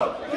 Okay.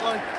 Like